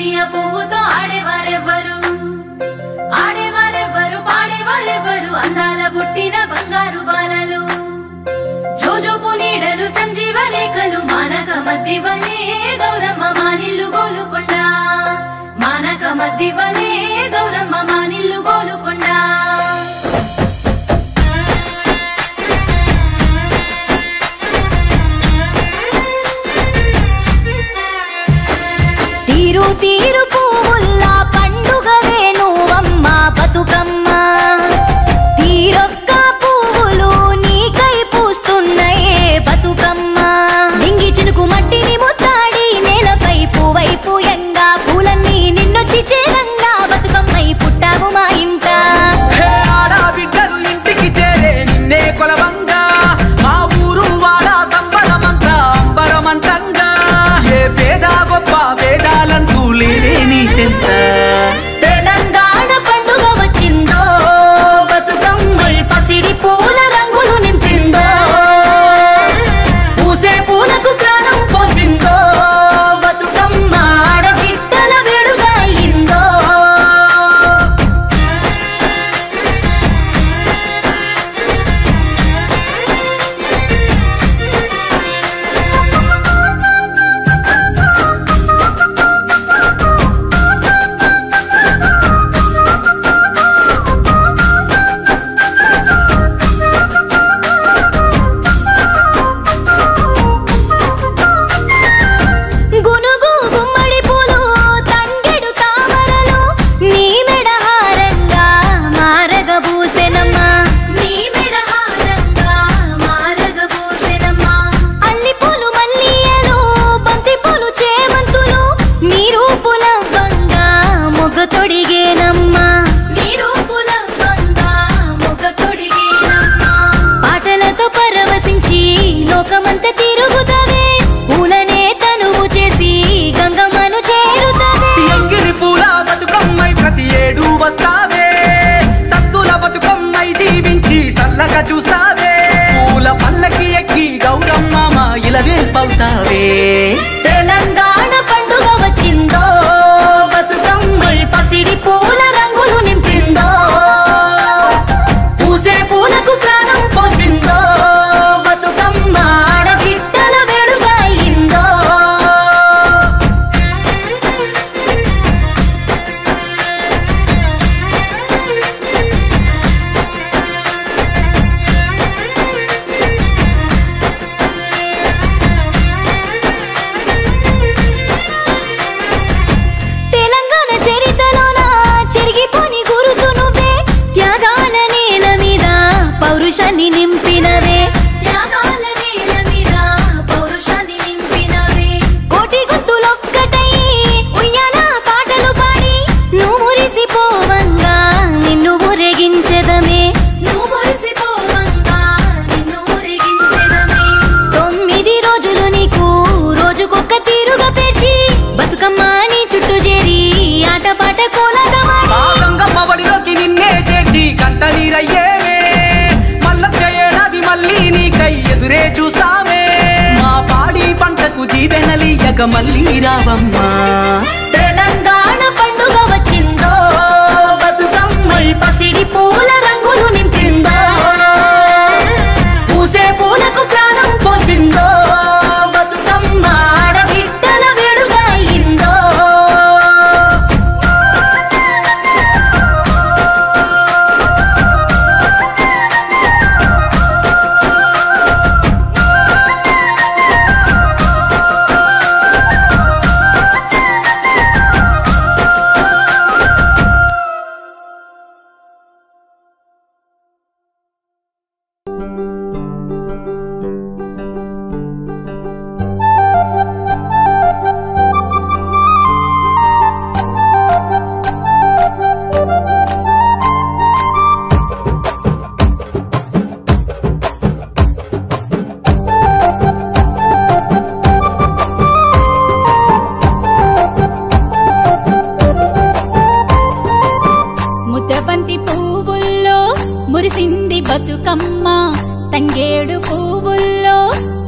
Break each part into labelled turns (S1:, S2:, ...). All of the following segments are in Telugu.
S1: పువ్వుతో ఆడేవారెవ్వరు? ఆడేవారెవ్వరు పాడేవారెవ్వరు? అందాల పుట్టిన బంగారు బాలలు. జోజోపు నీడలు సంజీవ రేఖలు మానక మద్ది వలే గౌరమ్మ మానిల్లు గోలుకొండ. మానక మద్ది వలే గౌరమ్మ మానిల్లు గోలుకొండ.
S2: tiro por కంటపాట కోలాటమాడి
S3: గంగమ్మ బడిలోకి నిన్నే చేర్చి కంట నీరయ్యేమే మళ్ళొచ్చేడాది మళ్ళీ నీకై ఎదురే చూస్తామే. మా పాడి పంటకు దీవెనలియక మళ్ళీ రావమ్మా.
S4: ముద్దబంతి పువ్వులు మురిసింది బతుకమ్మ తంగేడు పువ్వుల్లో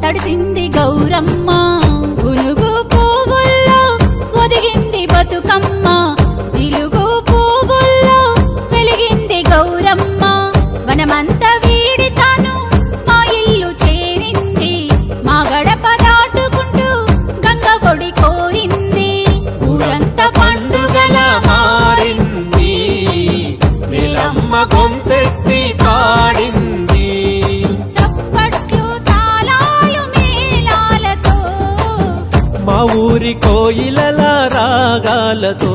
S4: తడిసింది గౌరమ్మ. ఉనుగు పువ్వుల్లో ఒదిగింది బతుకమ్మ జిలుగు పువ్వుల్లో వెలిగింది గౌరమ్మ.
S5: మనమంతా కోయిలల రాగాలతో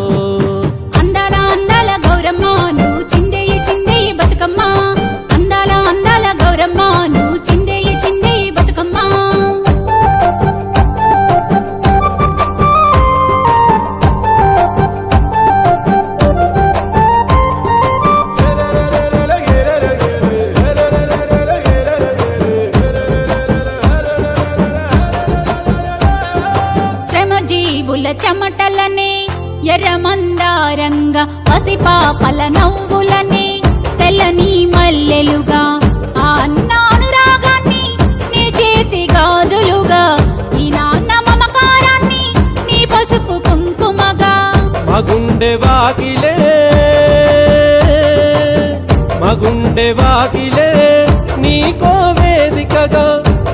S4: ఎర్రమందారంగా పసిపాపల నవ్వులని తెల్లని మల్లెలుగా. ఆ అన్నానురాగాన్ని నీ చేతి గాజులుగా. ఈ నాన్న మమకారాన్ని నీ పసుపు కుంకుమగా.
S5: మగుండె వాకిలే మగుండె వాకిలే నీకో వేదికగా.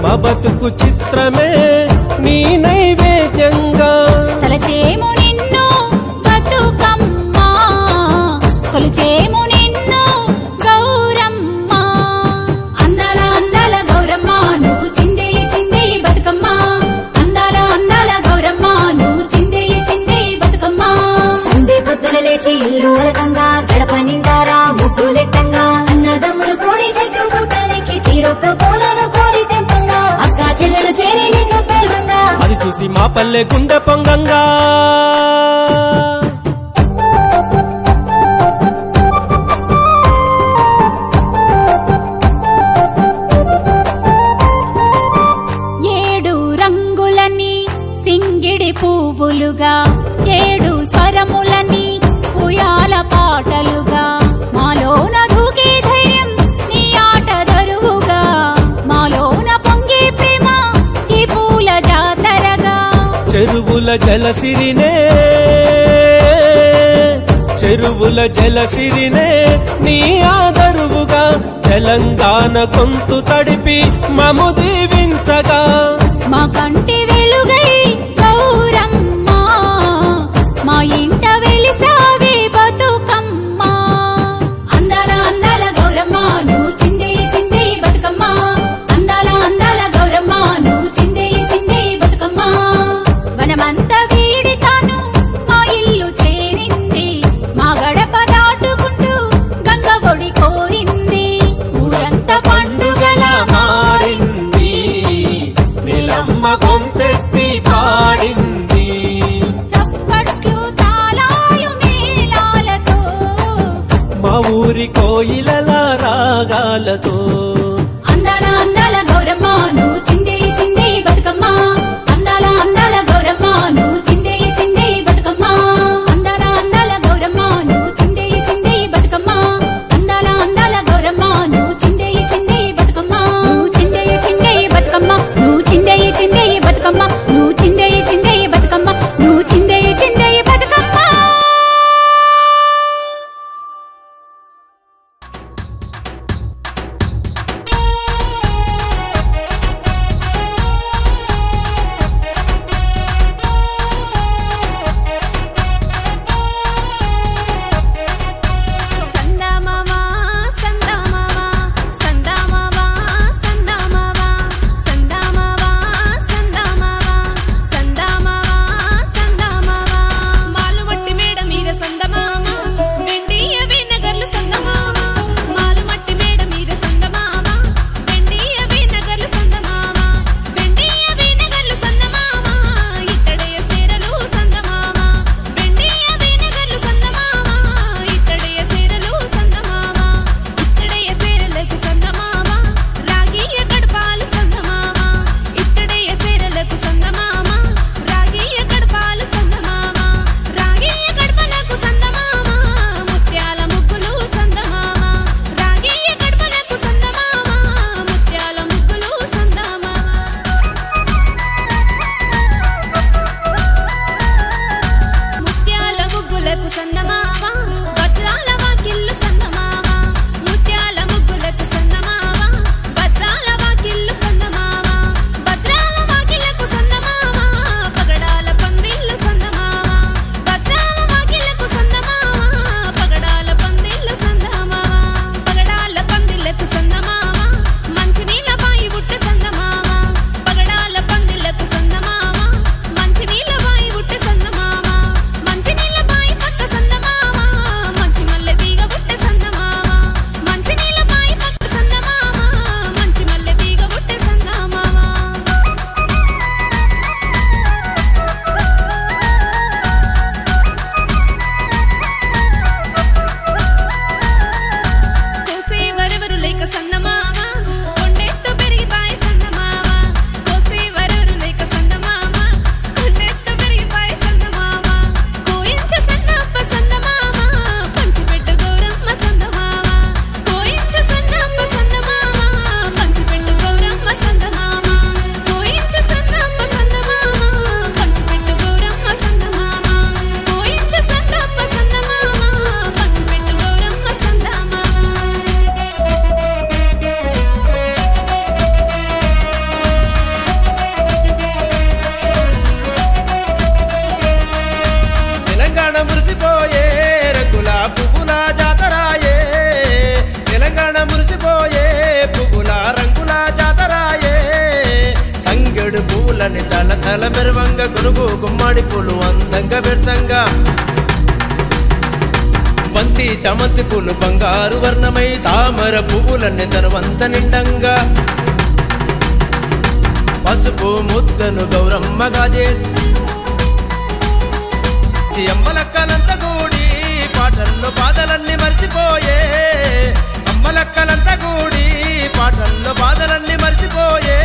S5: మా బతుకు చిత్రమే నీ నైవేద్యంగా.
S4: తలచేము కొలిచేము నిన్ను గౌరమ్మ. అందాల అందాల గౌరమ్మ నువ్వు చిందేయి చిందేయి బతుకమ్మ. అందాల అందాల గౌరమ్మ నువ్వు చిందేయి చిందేయి బతుకమ్మ.
S2: సందే పొద్దున లేచి ఇల్లు అలకంగా గడప నిండారా ముగ్గులెట్టంగా అన్నదమ్ములు కూడి చెట్టు పుట్టలెక్కి తీరొక్క పూలను కోరి తెంపంగా. అక్క చెల్లెలు చేరి నిన్ను పేర్వంగా
S5: అది చూసి మా పల్లె గుండె పొంగంగా.
S4: పువ్వులుగా ఏడు స్వరములని ఉయాల పాటలుగా. మాలోన దూకే ధైర్యం నీ ఆట దరువుగా. మాలోన పొంగే ప్రేమ ఈ పూల జాతరగా.
S5: చెరువుల జలసిరినే చెరువుల జలసిరినే నీ ఆదరువుగా తెలంగాణ గొంతు తడిపి మము దీవించగా.
S4: మా కంటి అందాల
S5: ఊరి కోయిలల రాగాలతో.
S4: అందాల అందాల గౌరమ్మ నువ్వు చిందేయి చిందేయి బతుకమ్మ. అందాల అందాల గౌరమ్మ నువ్వు చిందేయి చిందేయి బతుకమ్మ. అందాల అందాల గౌరమ్మ నువ్వు చిందేయి చిందేయి బతుకమ్మ. అందాల అందాల గౌరమ్మ నువ్వు చిందేయి చిందేయి బతుకమ్మ. నువ్వు చిందేయి చిందేయి బతుకమ్మ నువ్వు చిందేయి చిందేయి బతుకమ్మ.
S6: తల తల గురుగు గుమ్మడి పూలు అందంగా బెచ్చంగా బంతి చామంతి పూలు బంగారు వర్ణమై తామర పువ్వులన్నీ తనవంత నిండంగా. పసుపు ముద్దను గౌరమ్మగా చేసి అమ్మలక్కలంత కూడి పాటల్లో బాధలన్నీ మర్చిపోయే. అమ్మలక్కలంత కూడి పాటల్లో బాధలన్నీ మర్చిపోయే.